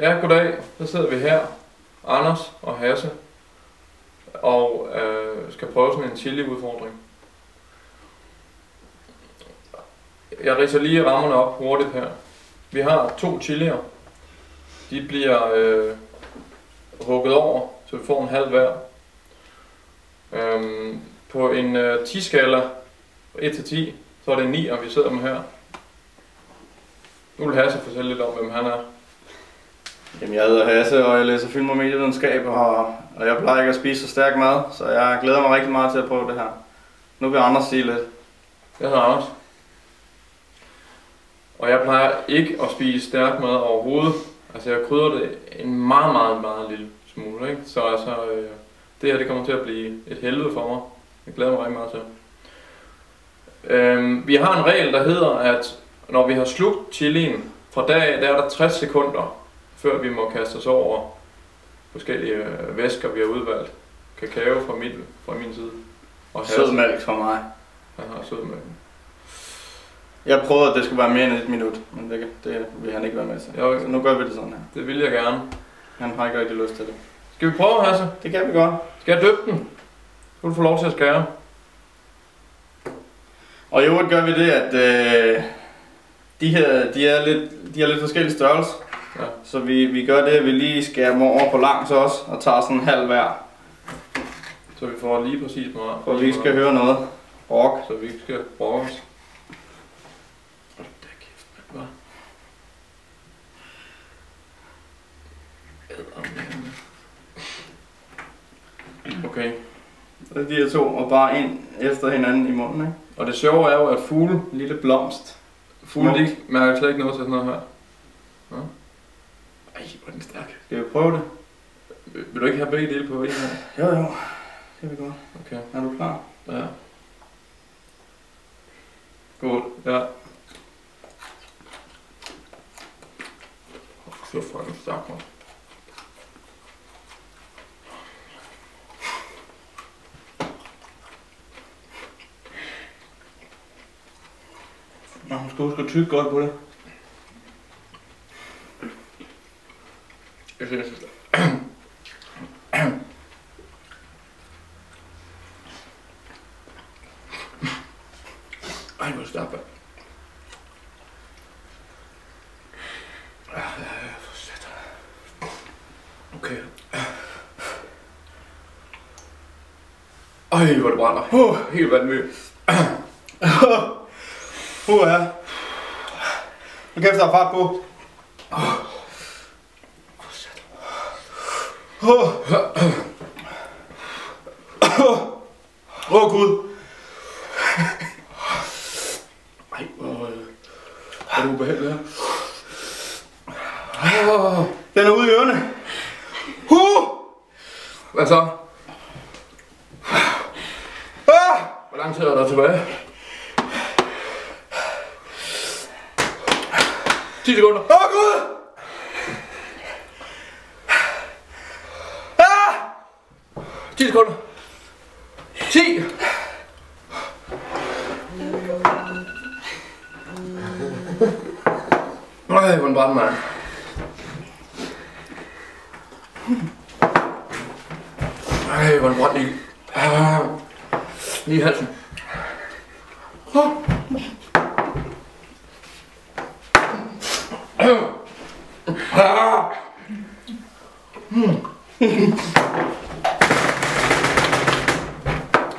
Ja, goddag. Så sidder vi her, Anders og Hasse, og øh, skal prøve sådan en chili-udfordring. Jeg ridser lige rammerne op hurtigt her. Vi har to chilier. De bliver øh, hugget over, så vi får en halv hver. Øhm, på en øh, 10-skala, 1-10, så er det 9, og vi sidder med her. Nu vil Hasse fortælle lidt om, hvem han er. Jamen, jeg hedder Hasse, og jeg læser film og medievidenskab, og, og jeg plejer ikke at spise så stærk mad, så jeg glæder mig rigtig meget til at prøve det her. Nu vil Anders sige lidt. Jeg hedder Anders. Og jeg plejer ikke at spise stærk mad overhovedet. Altså jeg krydder det en meget, meget, meget lille smule. Ikke? Så altså, øh, det her det kommer til at blive et helvede for mig. Jeg glæder mig rigtig meget til. Øhm, vi har en regel, der hedder, at når vi har slugt chilien, fra dag der er der 60 sekunder, før vi må kaste os over forskellige øh, væsker, vi har udvalgt. Kakao fra, mit, fra min side. Og Sødmælk for mig. han har sødmælk. Jeg prøvede, at det skulle være mere end et minut, men det, det vil han ikke være med til. Jo, Så nu gør vi det sådan her. Det vil jeg gerne. Han har ikke rigtig lyst til det. Skal vi prøve, Hasse? Det kan vi godt. Skal jeg døbe den? Vil du få lov til at skære. Og i øvrigt gør vi det, at øh, de her, de er lidt, de er lidt forskellige størrelse. Ja. Så vi, vi gør det, at vi lige skærer over på langs også, og tager sådan en halv hver. Så vi får lige præcis meget. For vi skal høre noget rock. Så vi ikke skal brokke os. Hold da kæft, mand. Okay. Så de her to, og bare ind efter hinanden i munden, ikke? Og det sjove er jo, at fugle, lille blomst. fugle de mærker slet ikke noget til sådan noget her. Ja. Ej, hvor er den stærk. Skal vi prøve det? Vil vil du ikke have begge dele på en her? Jo, jo. Det kan vi godt. Okay. Er du klar? Ja. Godt, ja. Så fucking stærk, man. Nå, hun skal huske at tykke godt på det. Jeg synes, det er Ej, hvor stærkt, mand. Ja, ja, ja, for satan. Okay. Øj, hvor det brænder. Uh, helt vanvittigt. uh, ja. Nu kæft, der er fart på. Uh. Åh, oh, Gud. Ej, hvor øh, er det ubehageligt her. Oh, Den er ude i ørerne. Uh! hvad så? Ah! Hvor lang tid er der tilbage? 10 sekunder. Åh, oh, Gud! Ah! 10 sekunder. 10. Nej, hvor en brand, mand. Ej, hvor en brand i. Ah, lige i halsen. Ah.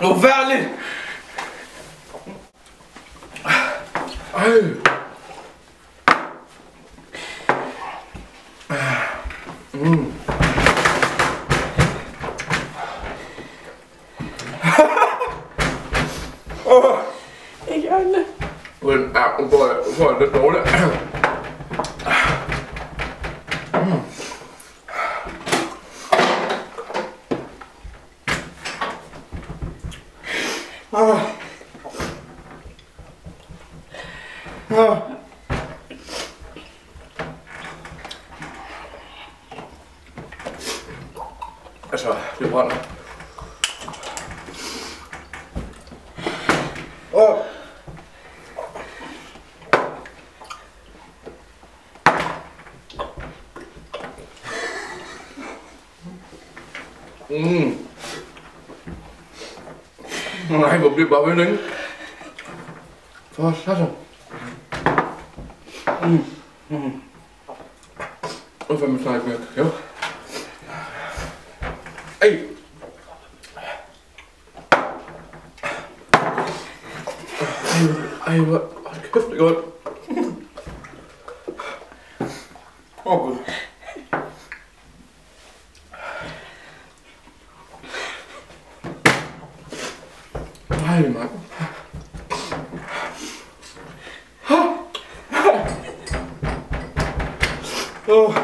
Forfærdeligt! Ej. Mm. Åh. Ikke øjnene. Men ja, nu får jeg, nu får jeg lidt dårligt. Ah. Ah. Altså, det brænder. Åh. Mm. Nej, hvor bliver bare ved længe. For satan. Mm. Mm. Og fandme snart ikke mere kakao. Ej. Ej, hvor... Hold kæft, det er godt. Åh, oh, Gud. Ej, mand. Åh.